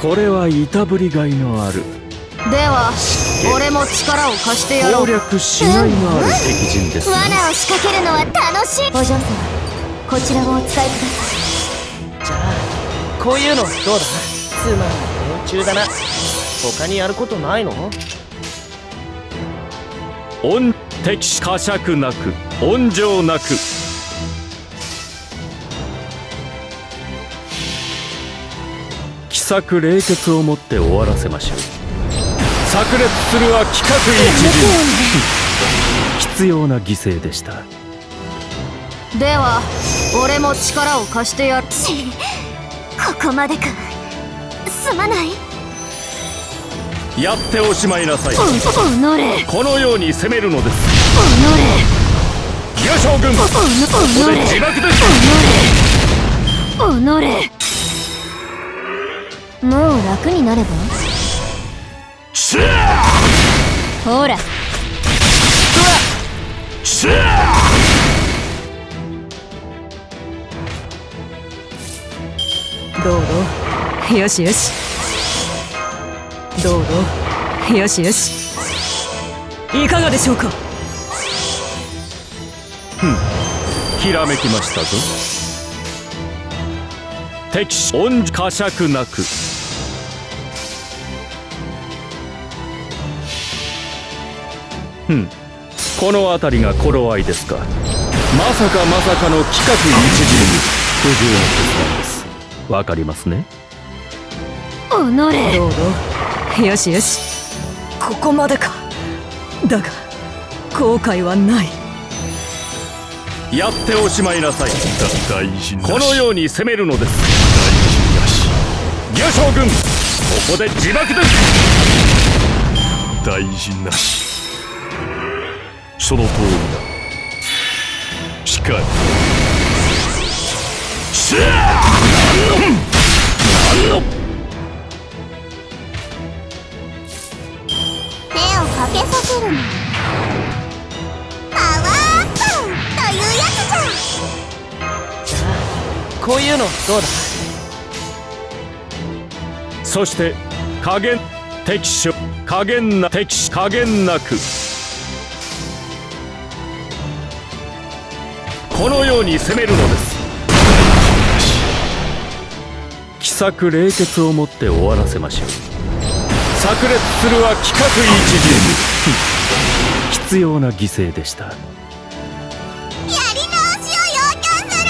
これはいたぶりがいのある。では俺も力を貸してやろう。攻略しがいのある敵陣ですね。罠を仕掛けるのは楽しい。お嬢様こちらをお使いください。じゃあこういうのどうだ？つまんない連中だな。他にやることないの？恩敵視呵責なく温情なく奇策冷血をもって終わらせましょう。炸裂するは規格一陣必要な犠牲でした。では俺も力を貸してやる。ちここまでか。すまない。やっておしまいなさい。おのれ。このように攻めるのです。おのれ。将軍。ここで自爆です。おのれもう楽になれば？ほら。どうぞ。よしよし。どうぞ。よしよし。いかがでしょうか？ひらめきましたぞ敵視恩呵責なくふんこの辺りが頃合いですか?まさかまさかの企画一陣苦渋の決断です。わかりますね?おのれどうぞよしよし。ここまでか。だが後悔はない。やっておしまいなさい。大事なし。このように攻めるのですギャ将軍ここで自爆です。大事なしその通りだ。しかり。しゃなんの手をかけさせるの。パワーアップというやつじゃじゃあこういうのどうだ？そして加減敵所加減な敵加減なく。このように攻めるのです。奇策冷血をもって終わらせましょう。炸裂するは規格一陣 必要な犠牲でした。やり直しを要求す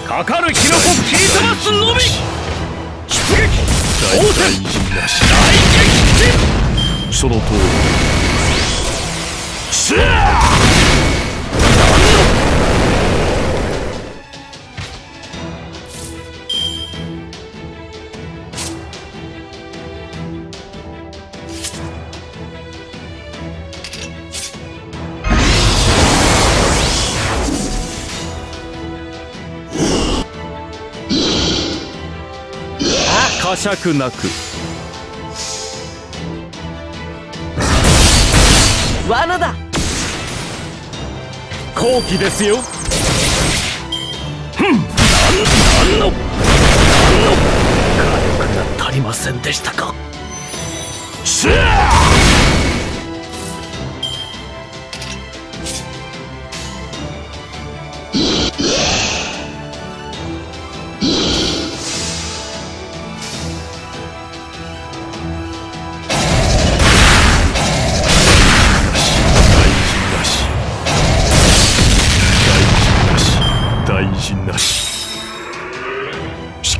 る。かかる火の粉切り飛ばすのみその通り。しゃ呵責なく。罠だ。好機ですよ。ふん。なんなんの。なんの。火力が足りませんでしたか。しゃ大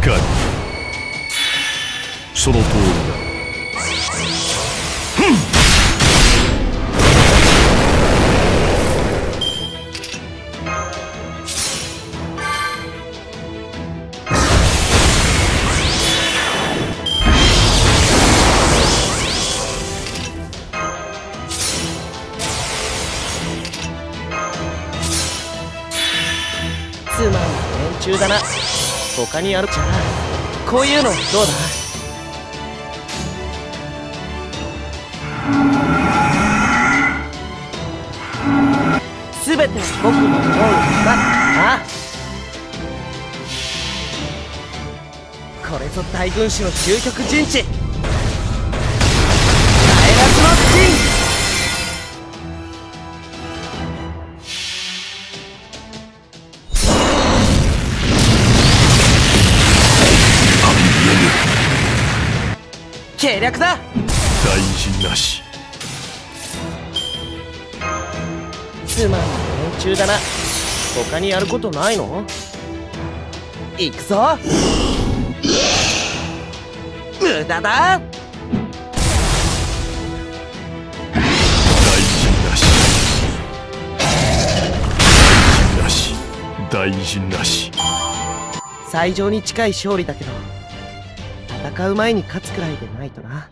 しかり。その通りだ。つまんない連中だな。他にあるじゃあこういうのどうだ？すべて僕の思うだ。なこれぞ大軍師の究極陣地。計略だ。大事なし。つまんない連中だな。他にやることないの？行くぞ。無駄だ。大事なし。大事なし。大事なし。最上に近い勝利だけど戦う前に勝つくらいでないとな。